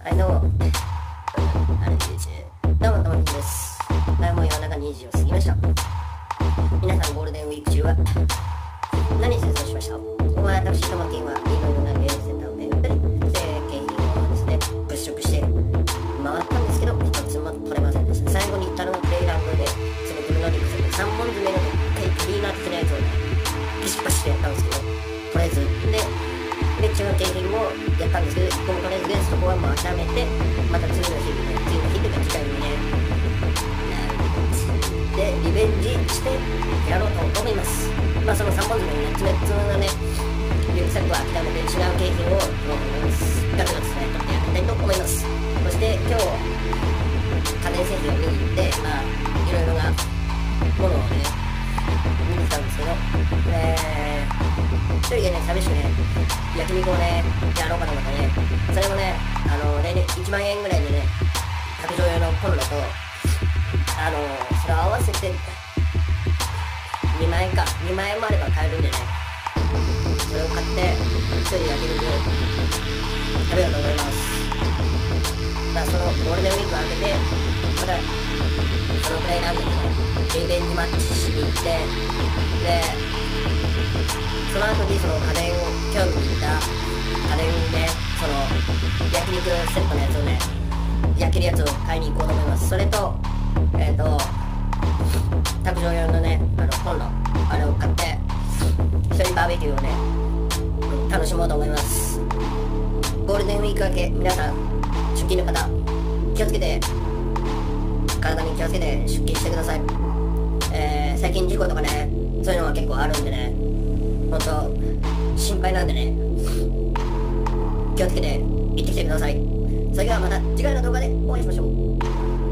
はい、どうも。あれ、どうも、ともきです。はい、もう夜中2時を過ぎました。皆さん、ゴールデンウィーク中は何を過ごしました？お前私、ともきはで、違う景品もやったんですけど、一個も取れず、そこはもう諦めて、また次の日ね、次の日とか次回にね、で、リベンジしてやろうと思います。まあ、その3本爪のね、詰め、普通のね、リュックサックは諦めて違う景品を一人でね、寂しくね、焼肉をね、やろうかと思ったね。それもね、あの、例年1万円ぐらいでね、卓上用のコンロと、あの、それを合わせて、2万円か、2万円もあれば買えるんでね、それを買って、一人で焼肉を食べようと思います。まあ、そのゴールデンウィーク明けて、また、そのくらいなんでね、リベンジマッチしに行って、で、その後にその家電を、興味に行った家電で、その、焼肉セットのやつをね、焼けるやつを買いに行こうと思います。それと、えっ、ー、と、卓上用のね、あの、コンロ、あれを買って、一人バーベキューをね、楽しもうと思います。ゴールデンウィーク明け、皆さん、出勤の方、気をつけて、体に気をつけて出勤してください。えー、最近事故とかね、そういうのが結構あるんでね、本当、心配なんでね、気をつけて行ってきてください。それではまた次回の動画でお会いしましょう。